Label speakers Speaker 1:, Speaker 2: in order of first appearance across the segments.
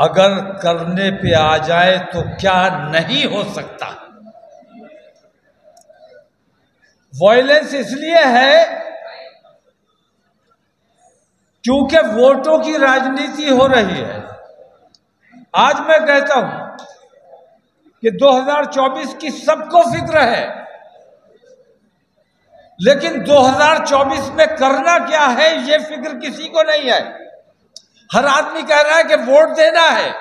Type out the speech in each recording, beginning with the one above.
Speaker 1: अगर करने पे आ जाए तो क्या नहीं हो सकता? वॉयलेंस इसलिए है क्योंकि वोटों की राजनीति हो रही है। आज मैं कहता हूँ कि 2024 की सबको फ़िक्र है। लेकिन 2024 में करना क्या है, ये फ़िक्र किसी को नहीं है। हर आदमी कह रहा है कि वोट देना है।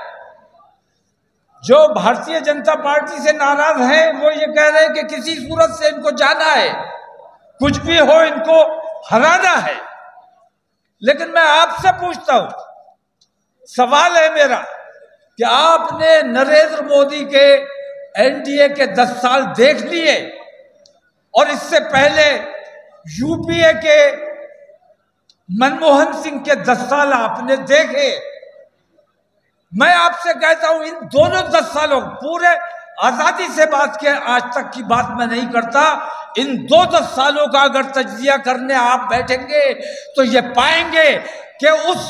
Speaker 1: जो भारतीय जनता पार्टी से नाराज़ हैं, वो ये कह रहे हैं कि किसी सूरत से इनको जाना है। कुछ भी हो, इनको हराना है। लेकिन मैं आपसे पूछता हूँ, सवाल है मेरा, कि आपने नरेंद्र मोदी के एनडीए के दस साल देख लिए? और इससे पहले यूपीए के मनमोहन सिंह के दस साल आपने देखे। मैं आपसे कहता हूँ, इन दोनों दस सालों, पूरे आज़ादी से बात के आज तक की बात मैं नहीं करता। इन दो दस सालों का अगर तजिया करने आप बैठेंगे तो ये पाएँगे कि उस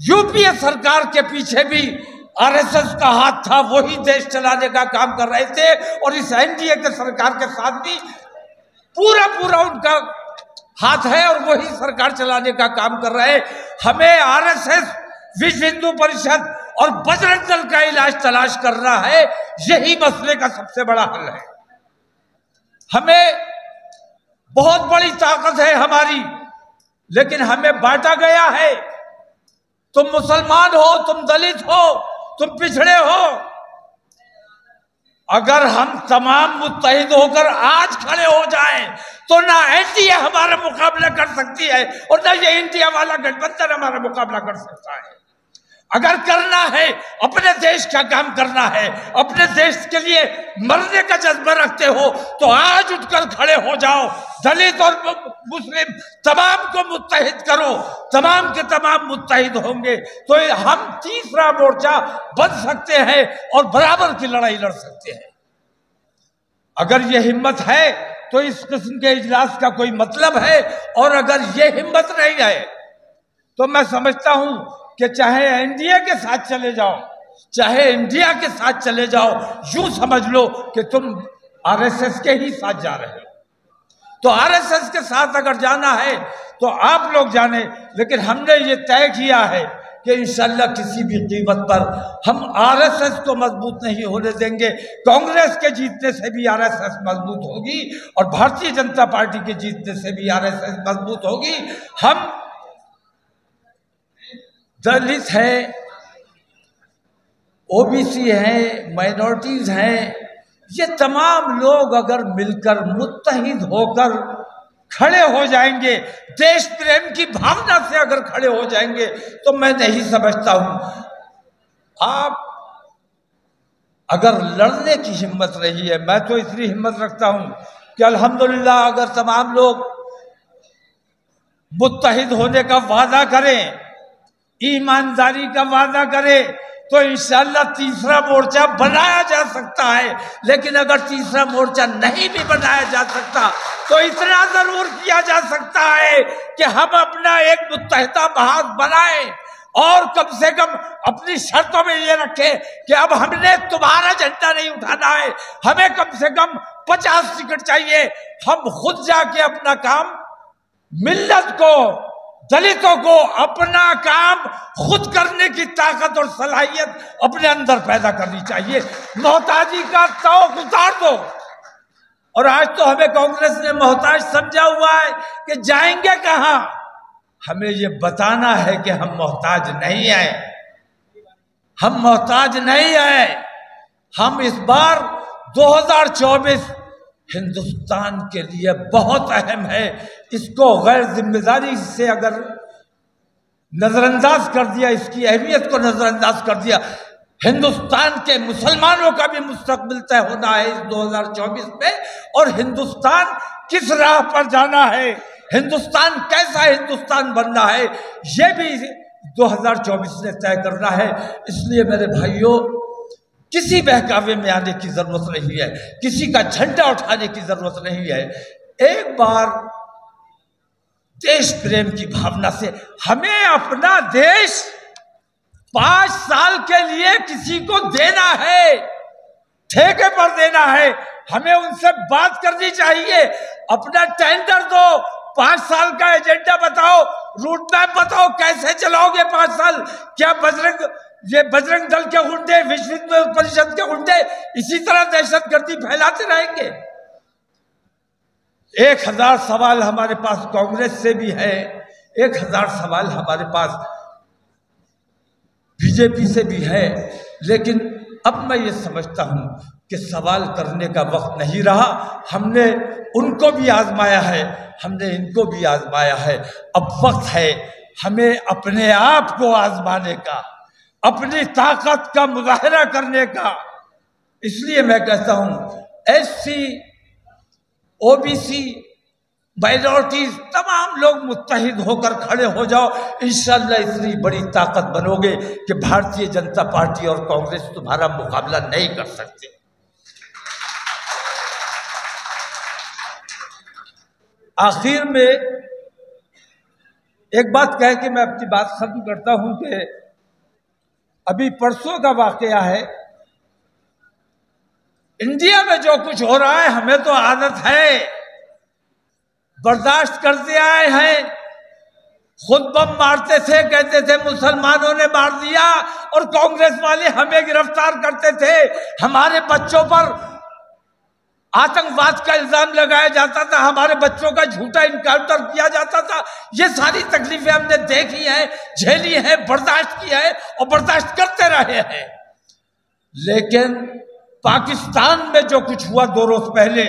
Speaker 1: यूपीए सरकार के पीछे भी आरएसएस का हाथ था, वही देश चलाने का काम कर रहे थे और इस एनडीए के सरकार के साथ भी पूरा पूरा उनका हाथ है और वही सरकार चलाने का काम कर रहे हैं। हमें आरएसएस, विश्व हिंदू परिषद और बजरंग दल का इलाज तलाश करना है, यही मसले का सबसे बड़ा हल है। हमें बहुत बड़ी ताकत है हमारी, लेकिन हमें बांटा गया है। तुम मुसलमान हो, तुम दलित हो तुम पिछड़े हो। अगर हम तमाम मुतहद होकर आज खड़े हो जाएँ तो ना एनडीए हमारा मुकाबला कर सकती है, और ना ये इंडिया वाला गठबंधन हमारा मुकाबला कर सकता है। अगर करना है, अपने देश का काम करना है, अपने देश के लिए मरने का जज्बा रखते हो तो आज उठकर खड़े हो जाओ। दलित और मुस्लिम तमाम को मुतहिद करो। तमाम के तमाम मुतहिद होंगे। तो हम तीसरा मोर्चा बन सकते हैं और बराबर की लड़ाई लड़ सकते हैं। अगर ये हिम्मत है तो इस किस्म के इजलास का कोई मतलब है? और अगर ये हिम्मत नहीं है तो मैं समझता हूँ कि चाहे एनडीए के साथ चले जाओ, चाहे इंडिया के साथ चले जाओ, यूँ समझ लो कि तुम आरएसएस के ही साथ जा रहे हो। तो आरएसएस के साथ अगर जाना है तो आप लोग जाने, लेकिन हमने ये तय किया है कि इंशाल्लाह किसी भी कीमत पर हम आरएसएस को मज़बूत नहीं होने देंगे। कांग्रेस के जीतने से भी आरएसएस मज़बूत होगी और भारतीय जनता पार्टी के जीतने से भी आरएसएस मज़बूत होगी। हम दलित है, ओबीसी हैं, माइनॉरिटीज हैं, ये तमाम लोग अगर मिलकर मुत्तहिद होकर खड़े हो जाएँगे, देश प्रेम की भावना से अगर खड़े हो जाएँगे तो मैं नहीं समझता हूँ। आप अगर लड़ने की हिम्मत रही है, मैं तो इतनी हिम्मत रखता हूँ कि अल्हम्दुलिल्लाह अगर तमाम लोग मुत्तहिद होने का वादा करें ईमानदारी का वादा करे तो इंशाल्लाह तीसरा मोर्चा बनाया जा सकता है। लेकिन अगर तीसरा मोर्चा नहीं भी बनाया जा सकता तो इतना ज़रूर किया जा सकता है कि हम अपना एक मुतहदा महाज बनाए और कम से कम अपनी शर्तों में ये रखे कि अब हमने तुम्हारा झंडा नहीं उठाना है। हमें कम से कम पचास टिकट चाहिए। हम खुद जाके अपना काम, मिल्लत को दलितों को अपना काम खुद करने की ताकत और सलाहियत अपने अंदर पैदा करनी चाहिए। मोहताजी का तो उतार दो। और आज तो हमें कांग्रेस ने मोहताज समझा हुआ है कि जाएँगे कहा? हमें ये बताना है कि हम मोहताज नहीं आए हम मोहताज नहीं आए हम इस बार 2024 हिंदुस्तान के लिए बहुत अहम है। इसको गैर ज़िम्मेदारी से अगर नज़रअंदाज कर दिया, इसकी अहमियत को नज़रअंदाज कर दिया, हिंदुस्तान के मुसलमानों का भी मुस्तबिल तय होना है इस 2024 में। और हिंदुस्तान किस राह पर जाना है? हिंदुस्तान कैसा हिंदुस्तान बनना है? ये भी 2024 ने तय करना है। इसलिए मेरे भाइयों किसी बहकावे में आने की ज़रूरत नहीं है, किसी का झंडा उठाने की ज़रूरत नहीं है। एक बार देश प्रेम की भावना से हमें अपना देश पाँच साल के लिए किसी को देना है, ठेके पर देना है, हमें उनसे बात करनी चाहिए। अपना टेंडर दो, पाँच साल का एजेंडा बताओ रूट मैप बताओ, कैसे चलाओगे पाँच साल? क्या बजरंग ये बजरंग दल के गुंडे विश्व परिषद के गुंडे इसी तरह दहशत गर्दी फैलाते रहेंगे। एक हज़ार सवाल हमारे पास कांग्रेस से भी है, एक हज़ार सवाल हमारे पास बीजेपी से भी है, लेकिन अब मैं ये समझता हूँ कि सवाल करने का वक्त नहीं रहा। हमने उनको भी आजमाया है, हमने इनको भी आजमाया है। अब वक्त है हमें अपने आप को आजमाने का। अपनी ताकत का मुजाहरा करने का। इसलिए मैं कहता हूँ एस सी ओबीसी माइनॉरिटीज तमाम लोग मुतहिद होकर खड़े हो जाओ। इंशाल्लाह इतनी बड़ी ताकत बनोगे कि भारतीय जनता पार्टी और कांग्रेस तुम्हारा मुकाबला नहीं कर सकते। आखिर में एक बात कह के मैं अपनी बात खत्म करता हूँ कि अभी परसों का वाकया है। इंडिया में जो कुछ हो रहा है, हमें तो आदत है। बर्दाश्त करते आए हैं। खुद बम मारते थे, कहते थे, मुसलमानों ने मार दिया और कांग्रेस वाले हमें गिरफ़्तार करते थे। हमारे बच्चों पर आतंकवाद का इल्ज़ाम लगाया जाता था, हमारे बच्चों का झूठा इनकाउंटर किया जाता था। ये सारी तकलीफें हमने देखी हैं, झेली हैं, बर्दाश्त की है और बर्दाश्त करते रहे हैं। लेकिन पाकिस्तान में जो कुछ हुआ दो रोज पहले,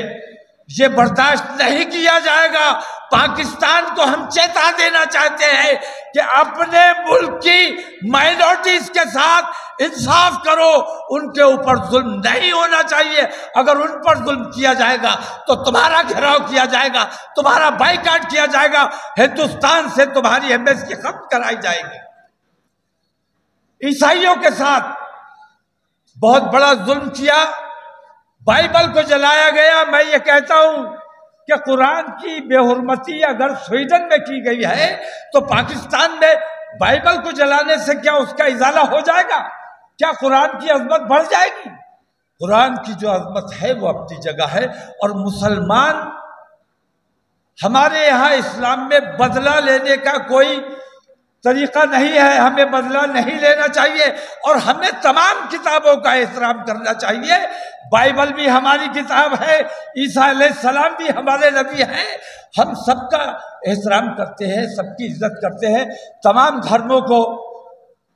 Speaker 1: ये बर्दाश्त नहीं किया जाएगा। पाकिस्तान को हम चेता देना चाहते हैं कि अपने मुल्क की माइनॉरिटीज के साथ इंसाफ करो, उनके ऊपर जुल्म नहीं होना चाहिए। अगर उन पर जुल्म किया जाएगा तो तुम्हारा घेराव किया जाएगा, तुम्हारा बाइकाट किया जाएगा। हिंदुस्तान से तुम्हारी एमएसपी खत्म कराई जाएगी। ईसाइयों के साथ बहुत बड़ा जुल्म किया, बाइबल को जलाया गया। मैं ये कहता हूँ कि कुरान की बेहरमती अगर स्वीडन में की गई है तो पाकिस्तान में बाइबल को जलाने से क्या उसका इजाला हो जाएगा? क्या कुरान की अजमत बढ़ जाएगी? कुरान की जो अजमत है, वो अपनी जगह है। और मुसलमान हमारे यहाँ इस्लाम में बदला लेने का कोई तरीका नहीं है। हमें बदला नहीं लेना चाहिए। और हमें तमाम किताबों का एहतराम करना चाहिए। बाइबल भी हमारी किताब है, ईसा सलाम भी हमारे नबी हैं। हम सबका एहतराम करते हैं, सबकी इज़्ज़त करते हैं। तमाम धर्मों को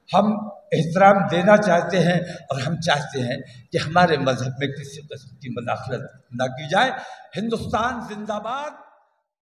Speaker 1: हम एहतराम देना चाहते हैं और हम चाहते हैं कि हमारे मज़हब में किसी किस्म की मदाखलत ना की जाए। हिंदुस्तान जिंदाबाद।